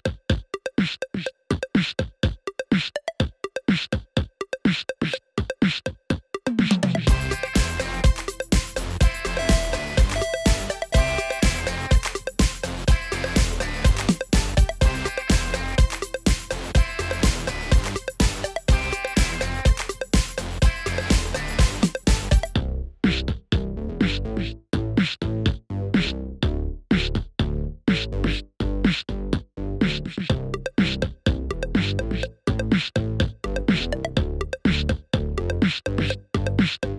Peace. Beep, beep, beep.